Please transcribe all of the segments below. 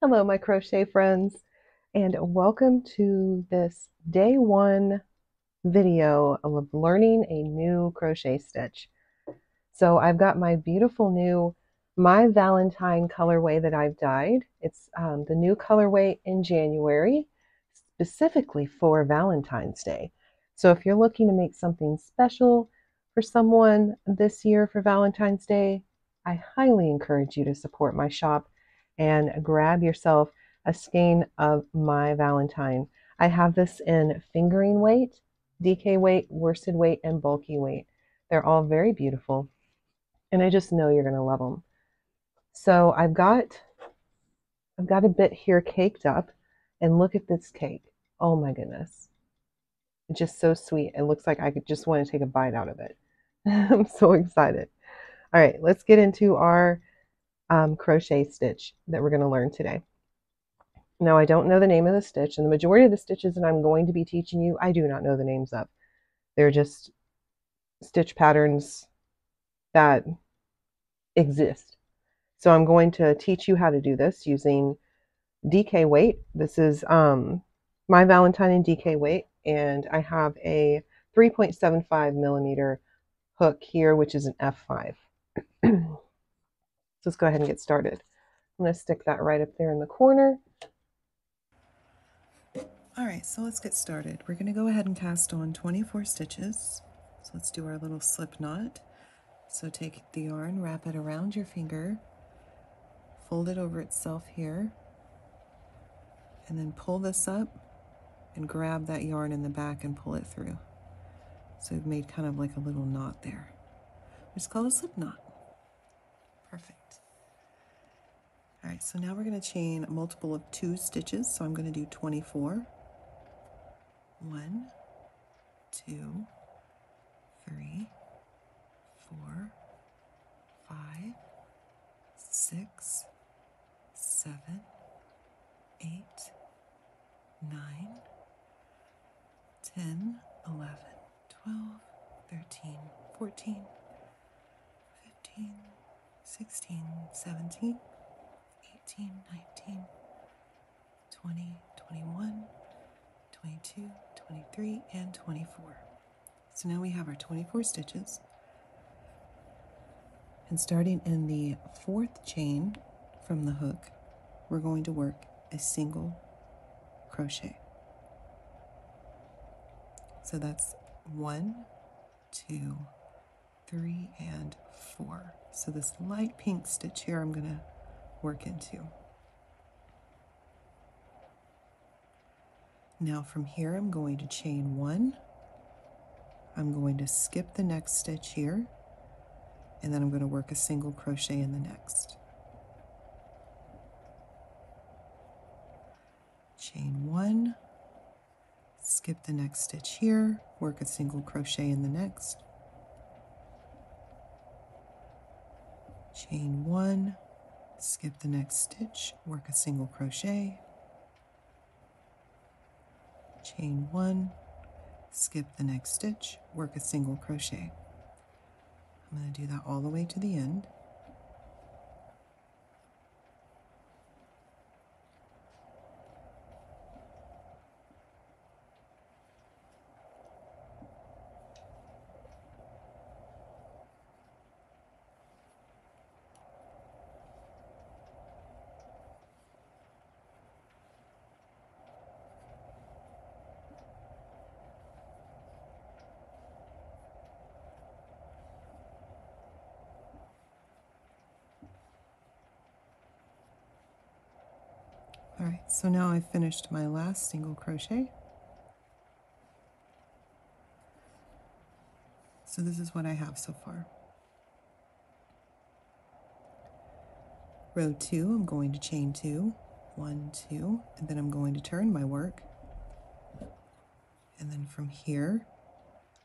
Hello, my crochet friends, and welcome to this day one video of learning a new crochet stitch. So I've got my beautiful new My Valentine colorway that I've dyed. It's um, the new colorway in January, specifically for Valentine's Day. So if you're looking to make something special for someone this year for Valentine's Day, I highly encourage you to support my shop and grab yourself a skein of my Valentine. I have this in fingering weight, DK weight, worsted weight, and bulky weight. They're all very beautiful, and I just know you're going to love them. So I've got I've got a bit here caked up, and look at this cake. Oh my goodness. It's just so sweet. It looks like I could just want to take a bite out of it. I'm so excited. All right, let's get into our um, crochet stitch that we're going to learn today. Now, I don't know the name of the stitch, and the majority of the stitches that I'm going to be teaching you, I do not know the names of. They're just stitch patterns that exist. So I'm going to teach you how to do this using DK weight. This is um, my Valentine in DK weight, and I have a 3.75 millimeter hook here, which is an F5. let's go ahead and get started. I'm going to stick that right up there in the corner. All right, so let's get started. We're going to go ahead and cast on 24 stitches. So let's do our little slip knot. So take the yarn, wrap it around your finger, fold it over itself here, and then pull this up and grab that yarn in the back and pull it through. So we've made kind of like a little knot there. It's called a slip knot. Perfect. All right, so now we're going to chain a multiple of two stitches. So I'm going to do 24. One, two, three, four, five, six, seven, eight, nine, ten, eleven, twelve, thirteen, fourteen, fifteen, sixteen, seventeen. 18, 19, 20, 21, 22, 23, and 24. So now we have our 24 stitches. And starting in the fourth chain from the hook, we're going to work a single crochet. So that's one, two, three, and four. So this light pink stitch here, I'm going to work into. Now from here, I'm going to chain one. I'm going to skip the next stitch here, and then I'm going to work a single crochet in the next. Chain one, skip the next stitch here, work a single crochet in the next. Chain one, skip the next stitch, work a single crochet, chain one, skip the next stitch, work a single crochet. I'm going to do that all the way to the end. All right, so now I've finished my last single crochet. So this is what I have so far. Row two, I'm going to chain two, one, two, and then I'm going to turn my work. And then from here,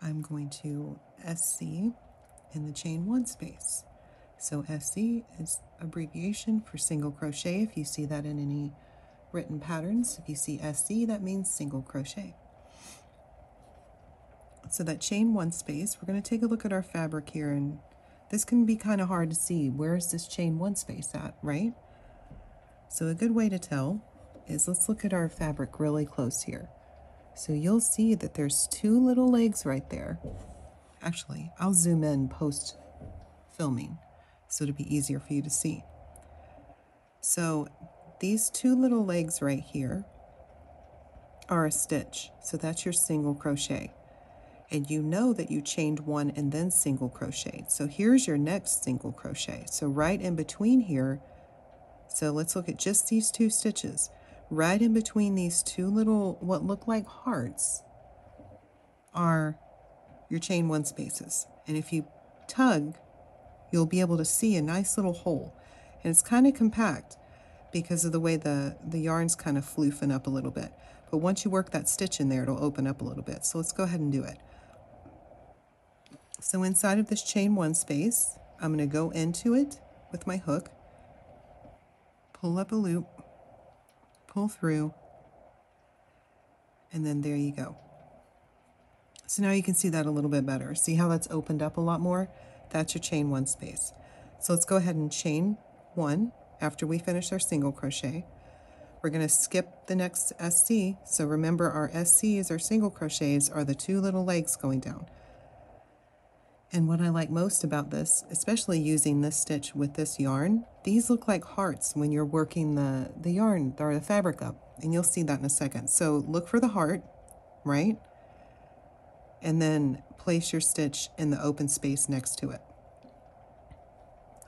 I'm going to SC in the chain one space. So SC is abbreviation for single crochet if you see that in any written patterns. If you see SC, that means single crochet. So that chain one space, we're going to take a look at our fabric here and this can be kind of hard to see. Where is this chain one space at, right? So a good way to tell is let's look at our fabric really close here. So you'll see that there's two little legs right there. Actually, I'll zoom in post filming so it'll be easier for you to see. So these two little legs right here are a stitch. So that's your single crochet. And you know that you chained one and then single crochet. So here's your next single crochet. So right in between here, so let's look at just these two stitches. Right in between these two little, what look like hearts, are your chain one spaces. And if you tug, you'll be able to see a nice little hole. And it's kind of compact because of the way the, the yarn's kind of floofing up a little bit. But once you work that stitch in there, it'll open up a little bit. So let's go ahead and do it. So inside of this chain one space, I'm going to go into it with my hook, pull up a loop, pull through, and then there you go. So now you can see that a little bit better. See how that's opened up a lot more? That's your chain one space. So let's go ahead and chain one after we finish our single crochet. We're going to skip the next SC. So remember our SCs, our single crochets, are the two little legs going down. And what I like most about this, especially using this stitch with this yarn, these look like hearts when you're working the, the yarn or the fabric up. And you'll see that in a second. So look for the heart, right? And then place your stitch in the open space next to it.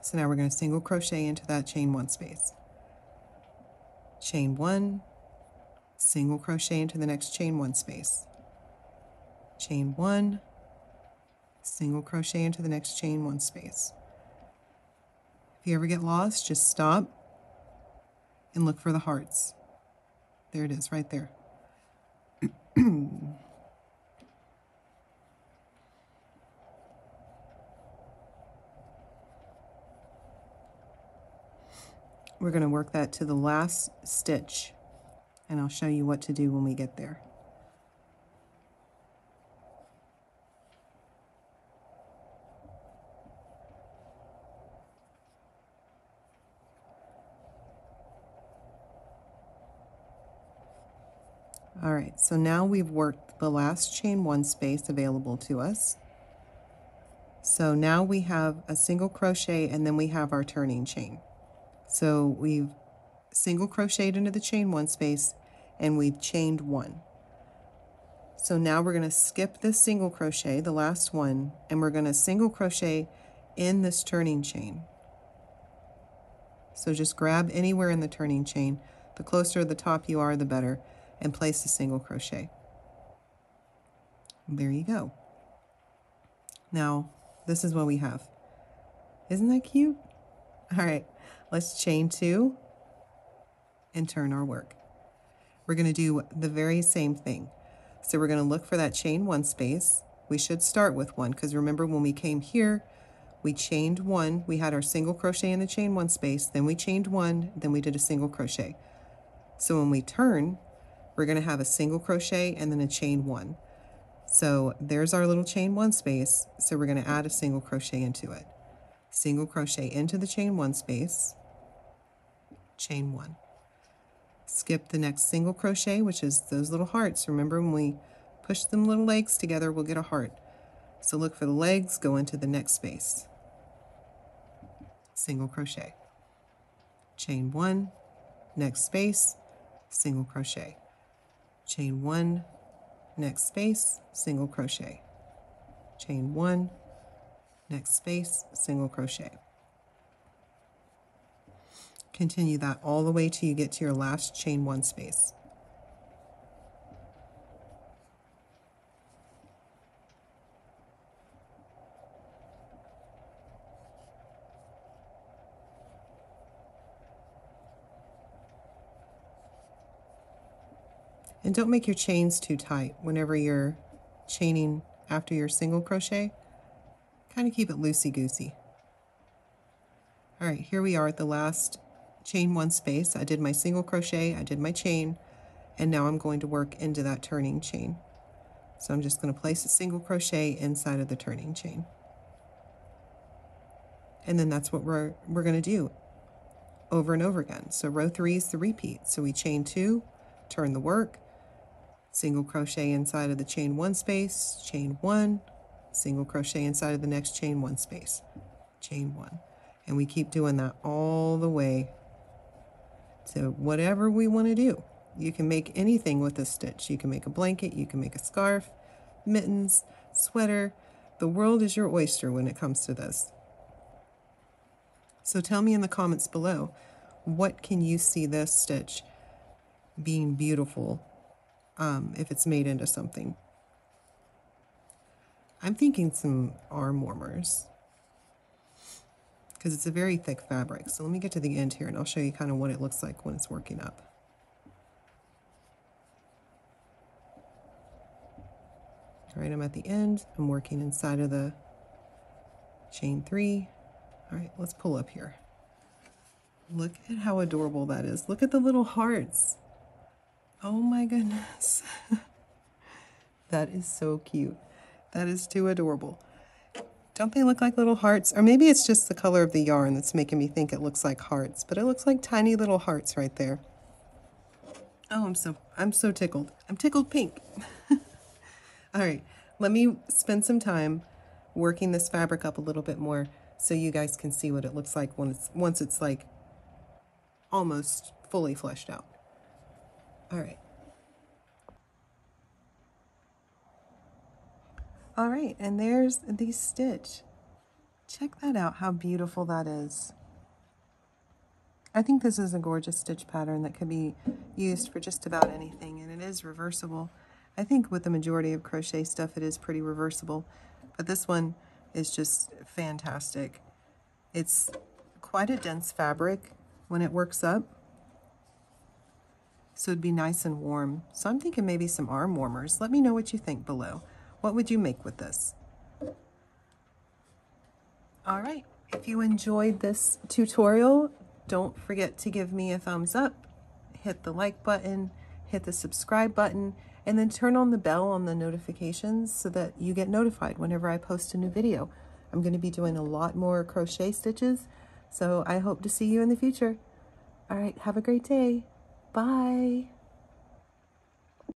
So now we're going to single crochet into that chain one space. Chain one, single crochet into the next chain one space. Chain one, single crochet into the next chain one space. If you ever get lost, just stop and look for the hearts. There it is, right there. We're going to work that to the last stitch and I'll show you what to do when we get there. All right, so now we've worked the last chain one space available to us. So now we have a single crochet and then we have our turning chain. So we've single crocheted into the chain one space and we've chained one. So now we're going to skip this single crochet, the last one, and we're going to single crochet in this turning chain. So just grab anywhere in the turning chain. The closer to the top you are, the better, and place a single crochet. There you go. Now, this is what we have. Isn't that cute? All right. Let's chain two and turn our work. We're going to do the very same thing. So we're going to look for that chain one space. We should start with one because remember when we came here, we chained one, we had our single crochet in the chain one space, then we chained one, then we did a single crochet. So when we turn, we're going to have a single crochet and then a chain one. So there's our little chain one space. So we're going to add a single crochet into it single crochet into the chain one space, chain one. Skip the next single crochet, which is those little hearts. Remember when we push them little legs together, we'll get a heart. So look for the legs, go into the next space. Single crochet. Chain one, next space, single crochet. Chain one, next space, single crochet. Chain one, next space, single crochet. Continue that all the way till you get to your last chain one space. And don't make your chains too tight whenever you're chaining after your single crochet. Kind of keep it loosey-goosey. All right, here we are at the last chain one space. I did my single crochet, I did my chain, and now I'm going to work into that turning chain. So I'm just going to place a single crochet inside of the turning chain. And then that's what we're, we're going to do. over and over again. So row three is the repeat. So we chain two, turn the work, single crochet inside of the chain one space, chain one, single crochet inside of the next chain one space, chain one. And we keep doing that all the way to whatever we want to do. You can make anything with this stitch. You can make a blanket, you can make a scarf, mittens, sweater. The world is your oyster when it comes to this. So tell me in the comments below, what can you see this stitch being beautiful um, if it's made into something? I'm thinking some arm warmers because it's a very thick fabric. So let me get to the end here and I'll show you kind of what it looks like when it's working up. All right, I'm at the end. I'm working inside of the chain three. All right, let's pull up here. Look at how adorable that is. Look at the little hearts. Oh my goodness. that is so cute. That is too adorable. Don't they look like little hearts? Or maybe it's just the color of the yarn that's making me think it looks like hearts, but it looks like tiny little hearts right there. Oh, I'm so, I'm so tickled. I'm tickled pink. All right, let me spend some time working this fabric up a little bit more so you guys can see what it looks like when it's, once it's like almost fully fleshed out. All right. All right, and there's the stitch. Check that out, how beautiful that is. I think this is a gorgeous stitch pattern that could be used for just about anything, and it is reversible. I think with the majority of crochet stuff, it is pretty reversible, but this one is just fantastic. It's quite a dense fabric when it works up, so it'd be nice and warm. So I'm thinking maybe some arm warmers. Let me know what you think below. What would you make with this? All right, if you enjoyed this tutorial, don't forget to give me a thumbs up, hit the like button, hit the subscribe button, and then turn on the bell on the notifications so that you get notified whenever I post a new video. I'm going to be doing a lot more crochet stitches, so I hope to see you in the future. All right, have a great day. Bye.